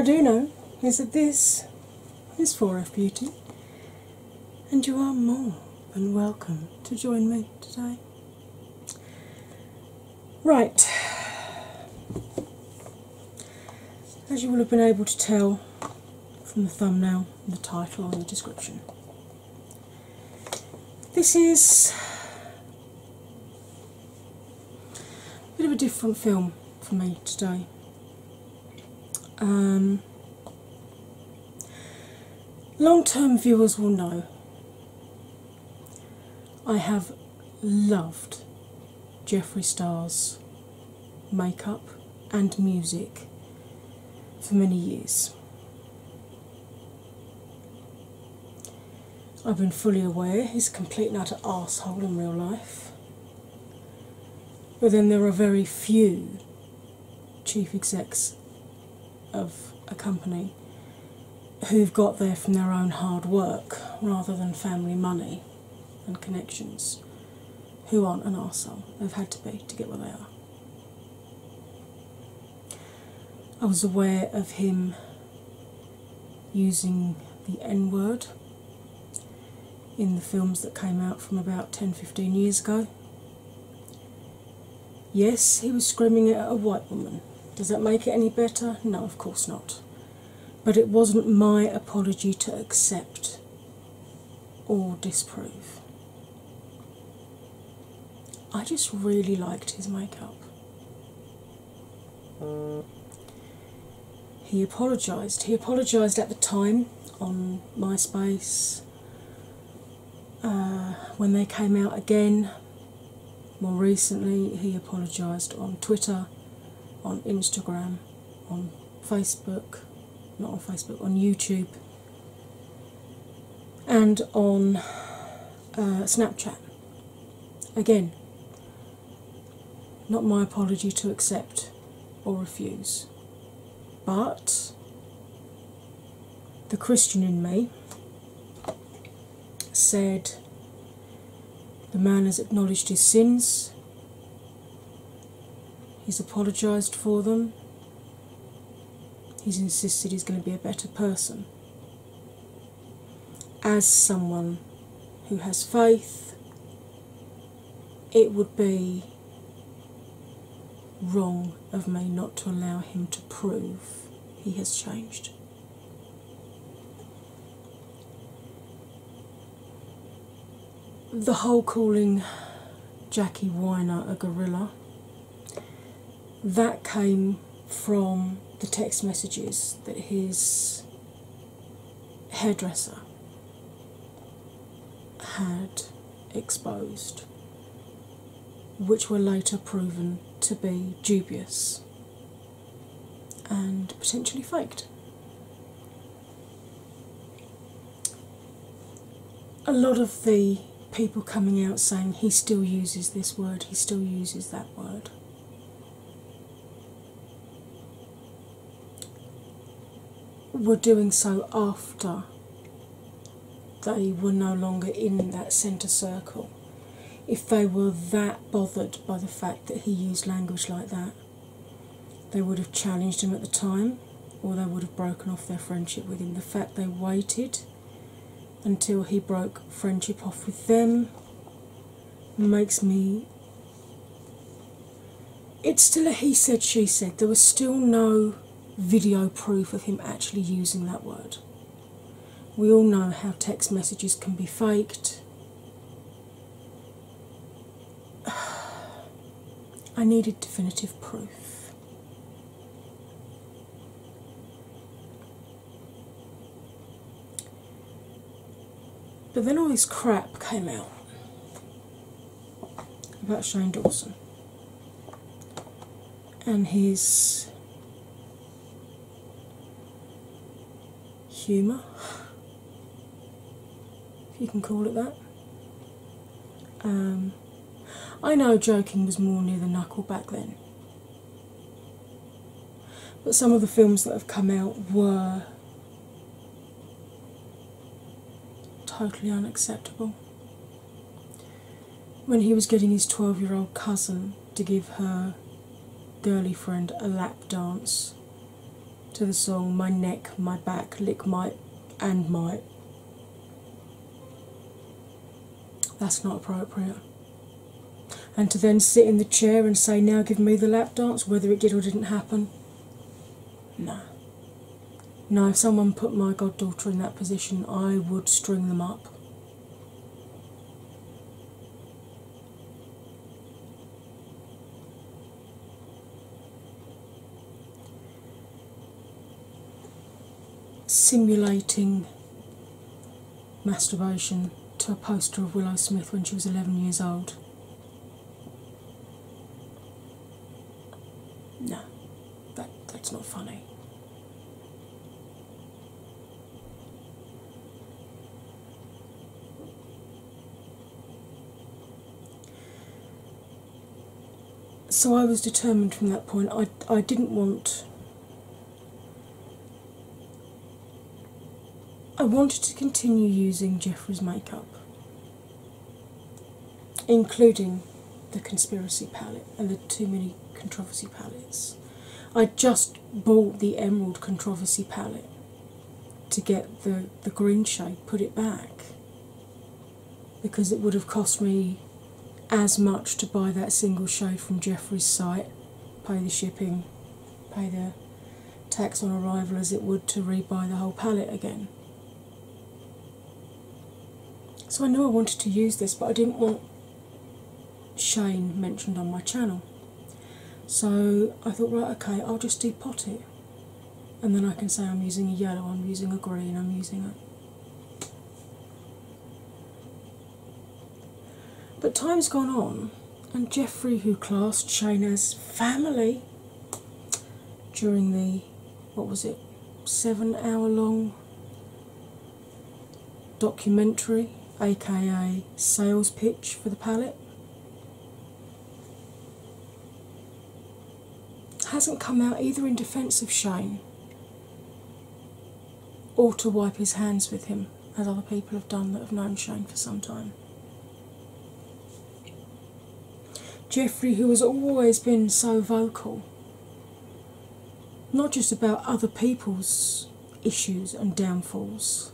I do know is that this is 4F Beauty, and you are more than welcome to join me today. Right, as you will have been able to tell from the thumbnail, the title, and the description, this is a bit of a different film for me today. Um, Long term viewers will know I have loved Jeffree Star's makeup and music for many years. I've been fully aware he's a complete and utter arsehole in real life. But then there are very few chief execs of a company who've got there from their own hard work rather than family money and connections, who aren't an arsehole. They've had to be to get where they are. I was aware of him using the N word in the films that came out from about 10 15 years ago. Yes, he was screaming it at a white woman. Does that make it any better? No, of course not. But it wasn't my apology to accept or disprove. I just really liked his makeup. He apologised. He apologised at the time on MySpace uh, when they came out again. More recently, he apologised on Twitter, on Instagram, on Facebook, not on Facebook, on YouTube, and on uh, Snapchat. Again, not my apology to accept or refuse, but the Christian in me said the man has acknowledged his sins, he's apologised for them, he's insisted he's going to be a better person. As someone who has faith, it would be wrong of me not to allow him to prove he has changed. The whole calling Jackie Aina a gorilla that came from the text messages that his hairdresser had exposed, which were later proven to be dubious and potentially faked. A lot of the people coming out saying he still uses this word, he still uses that word. Were doing so after they were no longer in that centre circle. If they were that bothered by the fact that he used language like that, they would have challenged him at the time or they would have broken off their friendship with him. The fact they waited until he broke friendship off with them makes me. It's still a he said, she said. There was still no video proof of him actually using that word. We all know how text messages can be faked. I needed definitive proof. But then all this crap came out about Shane Dawson and his humour, if you can call it that. Um, I know joking was more near the knuckle back then, But some of the films that have come out were totally unacceptable. When he was getting his 12 year old cousin to give her girly friend a lap dance to the song My Neck, My Back, Lick My and My. That's not appropriate. And to then sit in the chair and say, Now give me the lap dance, whether it did or didn't happen. No. No, if someone put my goddaughter in that position, I would string them up. Simulating masturbation to a poster of Willow Smith when she was 11 years old. No, that, that's not funny. So I was determined from that point. I, I didn't want. I wanted to continue using Jeffree's makeup, including the conspiracy palette and the Too Mini Controversy palettes. I just bought the Emerald Controversy palette to get the, the green shade, put it back, because it would have cost me as much to buy that single shade from Jeffree's site, pay the shipping, pay the tax on arrival as it would to rebuy the whole palette again. So I knew I wanted to use this, but I didn't want Shane mentioned on my channel. So I thought, right, okay, I'll just depot it. And then I can say I'm using a yellow, I'm using a green, I'm using a. But time's gone on, and Jeffree, who classed Shane as family during the, what was it, seven hour long documentary, aka sales pitch for the palette, hasn't come out either in defence of Shane or to wipe his hands with him, as other people have done that have known Shane for some time. Jeffree, who has always been so vocal, not just about other people's issues and downfalls.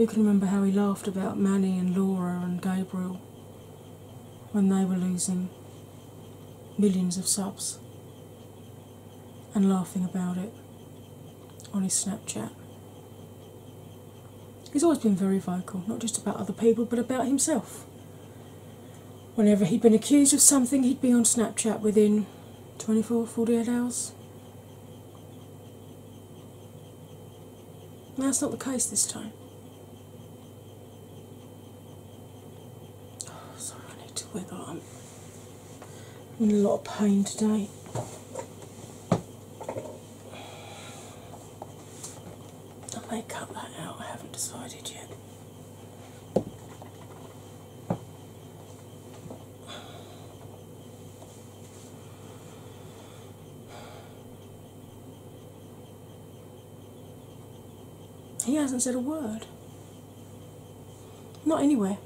Who can remember how he laughed about Manny and Laura and Gabriel when they were losing millions of subs and laughing about it on his Snapchat? He's always been very vocal, not just about other people, but about himself. Whenever he'd been accused of something, he'd be on Snapchat within 24, 48 hours. That's not the case this time. Oh, to wiggle. Um, I'm in a lot of pain today. I may cut that out, I haven't decided yet. He hasn't said a word. Not anywhere.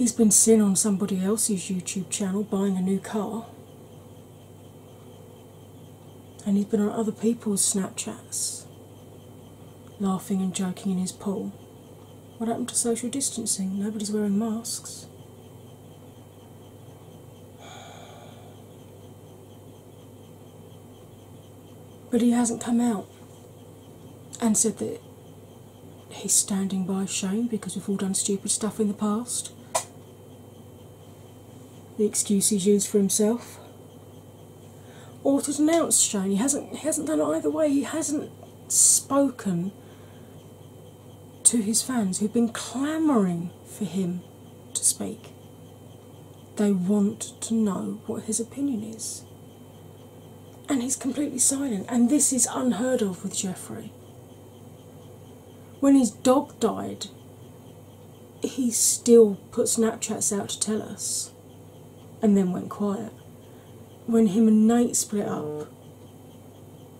He's been seen on somebody else's YouTube channel buying a new car. And he's been on other people's Snapchats, laughing and joking in his pool. What happened to social distancing? Nobody's wearing masks. But he hasn't come out and said that he's standing by Shane because we've all done stupid stuff in the past. The excuse he's used for himself. Or to denounce Shane. He hasn't he hasn't done it either way. He hasn't spoken to his fans who've been clamouring for him to speak. They want to know what his opinion is. And he's completely silent. And this is unheard of with Jeffree. When his dog died, he still put Snapchats out to tell us and then went quiet. when him and Nate split up,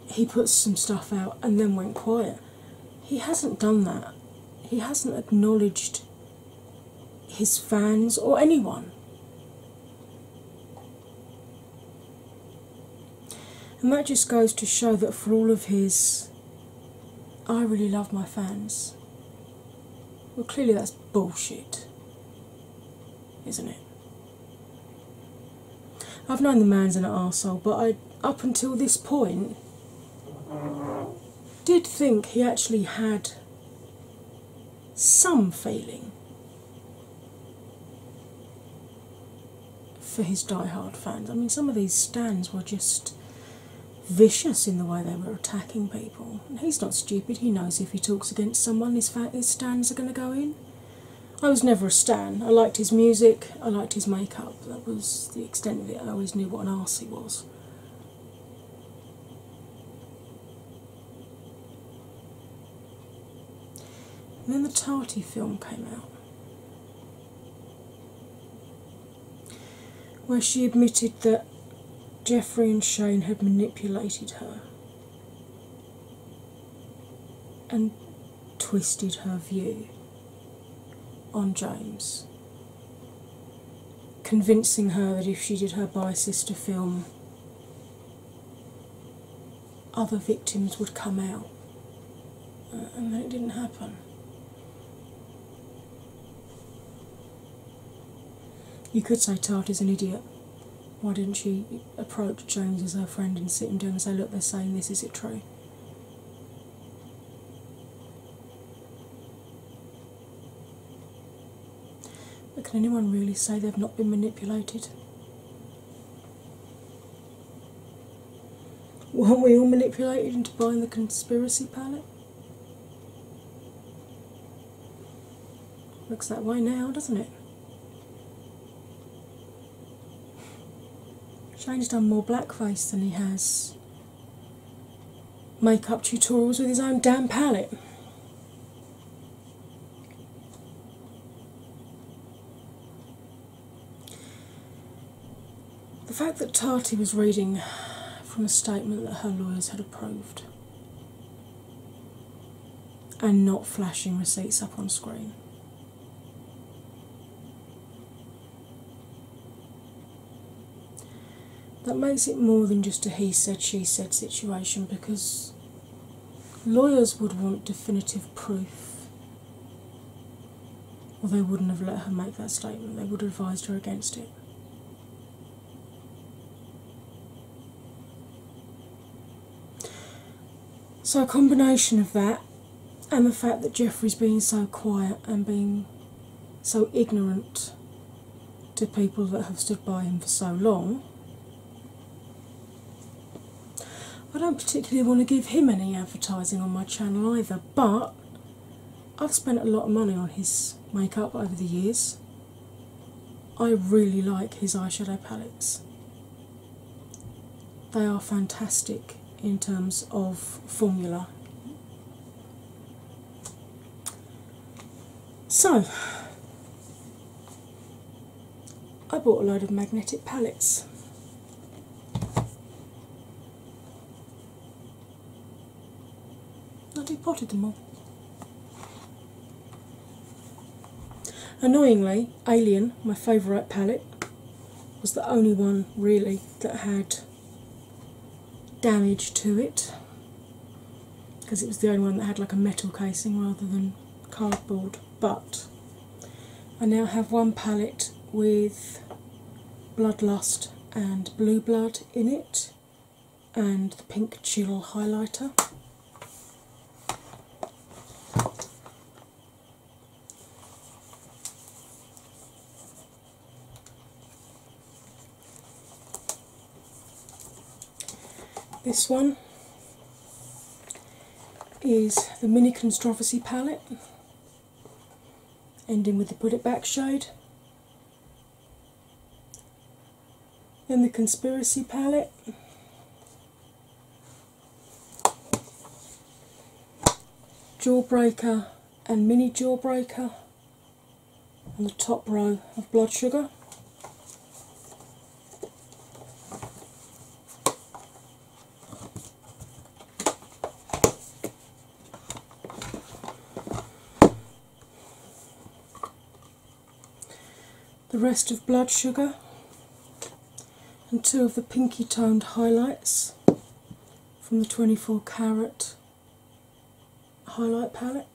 he put some stuff out and then went quiet. He hasn't done that. He hasn't acknowledged his fans or anyone. And that just goes to show that for all of his, I really love my fans. Well, clearly that's bullshit, isn't it? I've known the man's an arsehole, but I, up until this point, did think he actually had some feeling for his die-hard fans. I mean, some of these stans were just vicious in the way they were attacking people. He's not stupid, he knows if he talks against someone, his, his stans are going to go in. I was never a stan. I liked his music, I liked his makeup. That was the extent of it. I always knew what an arse he was. And then the Tati film came out, where she admitted that Jeffree and Shane had manipulated her and twisted her view on James, convincing her that if she did her Bye Sister film, other victims would come out. Uh, and then it didn't happen. You could say Tart is an idiot. Why didn't she approach James as her friend and sit him down and say, Look, they're saying this, is it true? But can anyone really say they've not been manipulated? Weren't we all manipulated into buying the conspiracy palette? Looks that way now, doesn't it? Shane's done more blackface than he has makeup tutorials with his own damn palette. The fact that Tati was reading from a statement that her lawyers had approved and not flashing receipts up on screen that makes it more than just a he said, she said situation because lawyers would want definitive proof, or they wouldn't have let her make that statement, they would have advised her against it. So, a combination of that and the fact that Jeffree's being so quiet and being so ignorant to people that have stood by him for so long I don't particularly want to give him any advertising on my channel either, but I've spent a lot of money on his makeup over the years. I really like his eyeshadow palettes. They are fantastic in terms of formula. So, I bought a load of magnetic palettes I potted them all. Annoyingly, Alien, my favourite palette, was the only one really that had damage to it because it was the only one that had like a metal casing rather than cardboard. But I now have one palette with Bloodlust and Blue Blood in it, and the Pink Chill highlighter. This one is the Mini Controversy palette, ending with the Put It Back shade. Then the Conspiracy palette. Jawbreaker and Mini Jawbreaker on the top row of Blood Sugar. Rest of Blood Sugar and two of the pinky toned highlights from the 24 carat highlight palette.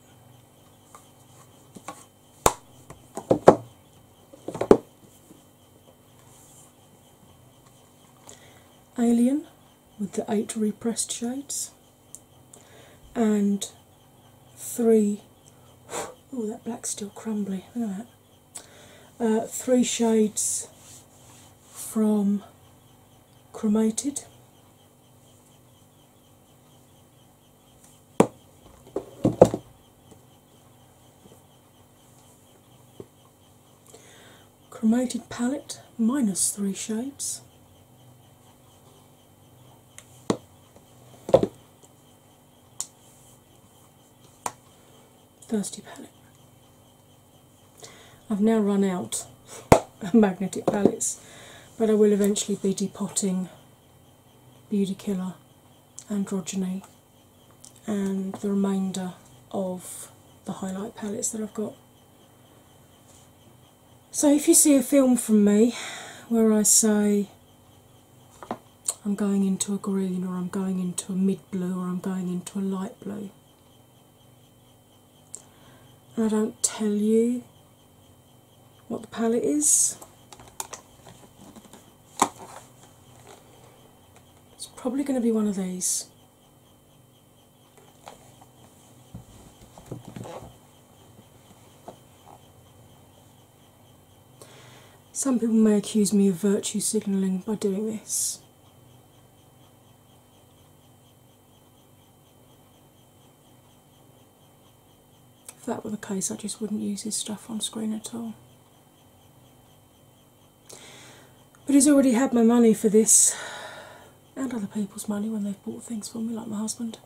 Alien with the eight repressed shades and three oh that black's still crumbly look at that uh, three shades from Cremated Cremated palette minus three shades Thirsty palette. I've now run out of magnetic palettes, but I will eventually be depotting Beauty Killer, Androgyny, and the remainder of the highlight palettes that I've got. So, if you see a film from me where I say I'm going into a green, or I'm going into a mid blue, or I'm going into a light blue, and I don't tell you what the palette is. It's probably going to be one of these. Some people may accuse me of virtue signalling by doing this. If that were the case, I just wouldn't use his stuff on screen at all. But he's already had my money for this and other people's money when they've bought things for me, like my husband.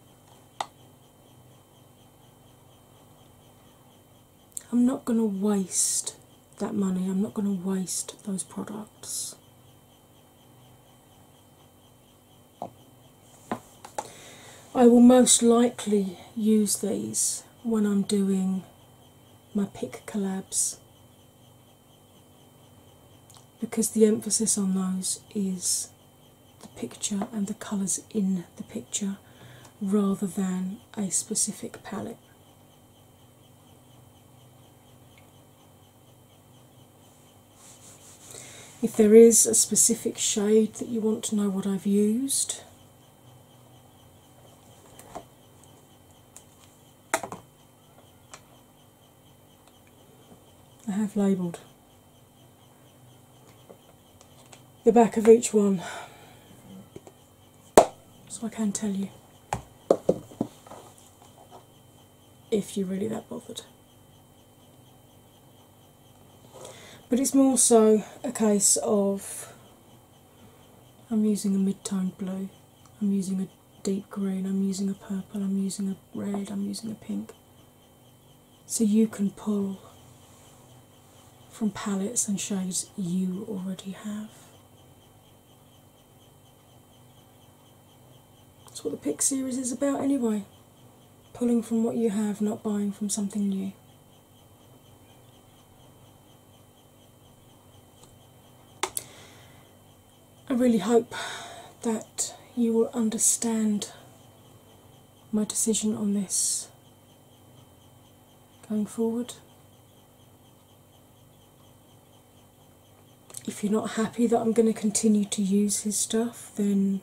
I'm not going to waste that money, I'm not going to waste those products. I will most likely use these when I'm doing my pick collabs because the emphasis on those is the picture and the colours in the picture rather than a specific palette. If there is a specific shade that you want to know what I've used, I have labelled the back of each one so I can tell you if you're really that bothered. But it's more so a case of I'm using a mid toned blue, I'm using a deep green, I'm using a purple, I'm using a red, I'm using a pink. So you can pull from palettes and shades you already have. That's what the Pick series is about, anyway. Pulling from what you have, not buying from something new. I really hope that you will understand my decision on this going forward. If you're not happy that I'm going to continue to use his stuff, then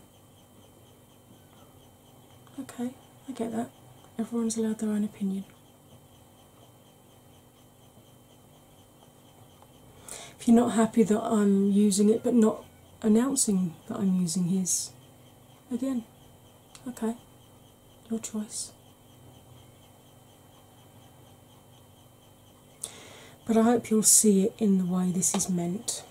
okay, I get that. Everyone's allowed their own opinion. If you're not happy that I'm using it but not announcing that I'm using his, again, okay, your choice. But I hope you'll see it in the way this is meant.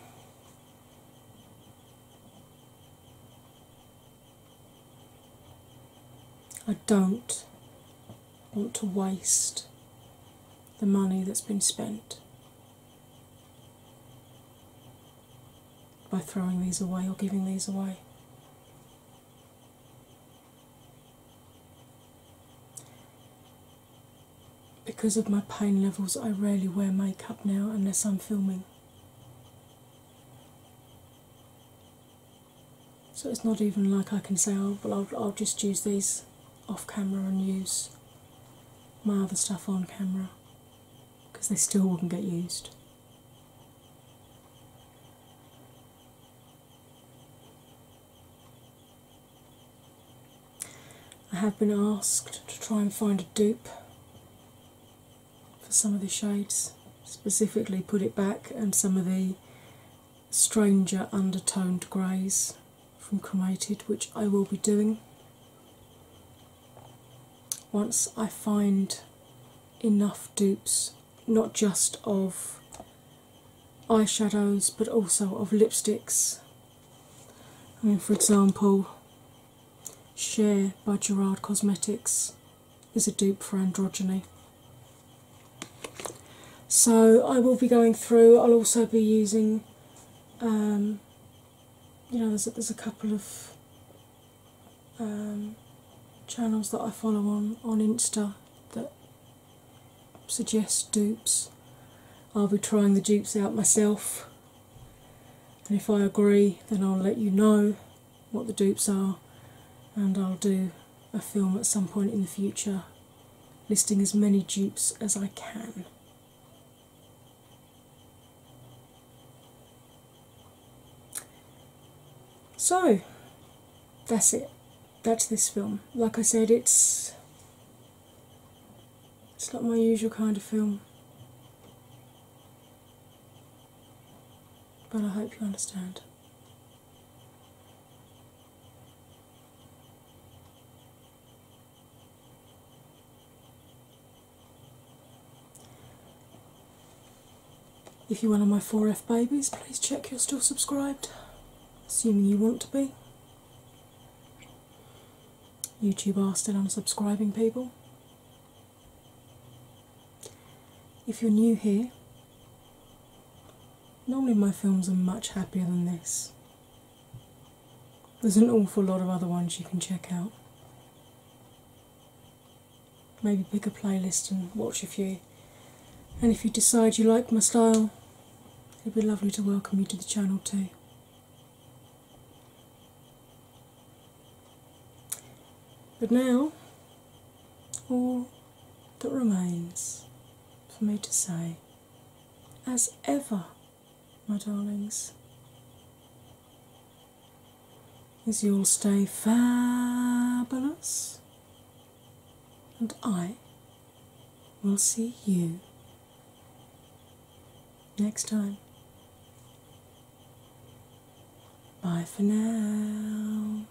I don't want to waste the money that's been spent by throwing these away or giving these away. Because of my pain levels, I rarely wear makeup now unless I'm filming. So it's not even like I can say, oh, well, I'll, I'll just use these off camera and use my other stuff on camera because they still wouldn't get used. I have been asked to try and find a dupe for some of the shades, specifically put it back and some of the stranger undertoned greys from Cremated, which I will be doing once I find enough dupes, not just of eyeshadows but also of lipsticks. I mean, for example, Share by Gerard Cosmetics is a dupe for Androgyny. So I will be going through. I'll also be using, um, you know, there's a, there's a couple of um, channels that I follow on on Insta that suggest dupes. I'll be trying the dupes out myself, and if I agree, then I'll let you know what the dupes are, and I'll do a film at some point in the future listing as many dupes as I can. So, that's it. That's this film. Like I said, it's it's not my usual kind of film. But I hope you understand. If you're one of my 4F babies, please check you're still subscribed, assuming you want to be. YouTube are still unsubscribing people. If you're new here, normally my films are much happier than this. There's an awful lot of other ones you can check out. Maybe pick a playlist and watch a few. And if you decide you like my style, it'd be lovely to welcome you to the channel too. But now, all that remains for me to say, as ever, my darlings, is you'll stay fabulous, and I will see you next time. Bye for now.